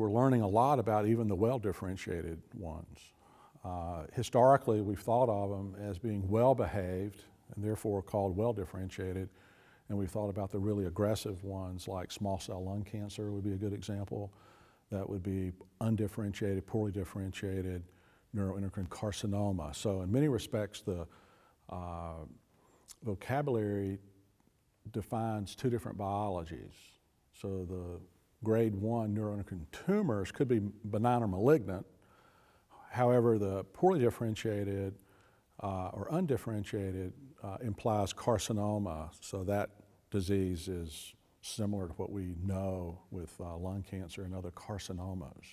We're learning a lot about even the well-differentiated ones. Uh, historically, we've thought of them as being well-behaved and therefore called well-differentiated, and we've thought about the really aggressive ones like small cell lung cancer would be a good example. That would be undifferentiated, poorly differentiated neuroendocrine carcinoma. So in many respects, the uh, vocabulary defines two different biologies. So the grade one neuroendocrine tumors could be benign or malignant. However, the poorly differentiated uh, or undifferentiated uh, implies carcinoma. So that disease is similar to what we know with uh, lung cancer and other carcinomas.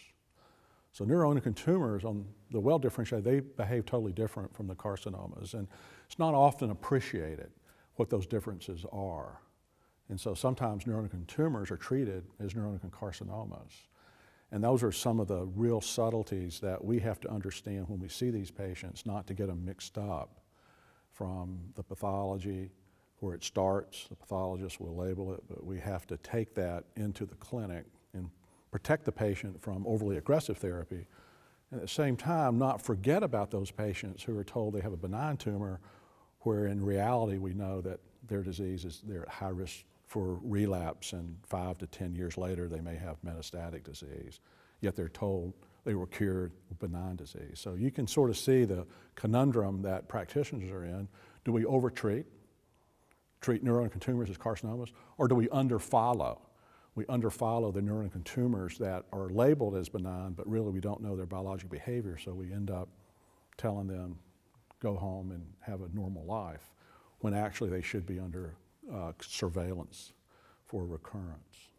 So neuroendocrine tumors on the well differentiated, they behave totally different from the carcinomas. And it's not often appreciated what those differences are. And so sometimes neuroendocrine tumors are treated as neuroendocrine carcinomas. And those are some of the real subtleties that we have to understand when we see these patients, not to get them mixed up from the pathology where it starts. The pathologist will label it, but we have to take that into the clinic and protect the patient from overly aggressive therapy. And at the same time, not forget about those patients who are told they have a benign tumor, where in reality we know that their disease is they're at high risk for relapse, and five to 10 years later, they may have metastatic disease. Yet they're told they were cured of benign disease. So you can sort of see the conundrum that practitioners are in. Do we overtreat, treat neuroendocrine tumors as carcinomas, or do we underfollow? We underfollow the neuroendocrine tumors that are labeled as benign, but really we don't know their biological behavior, so we end up telling them, go home and have a normal life, when actually they should be under uh, surveillance for recurrence.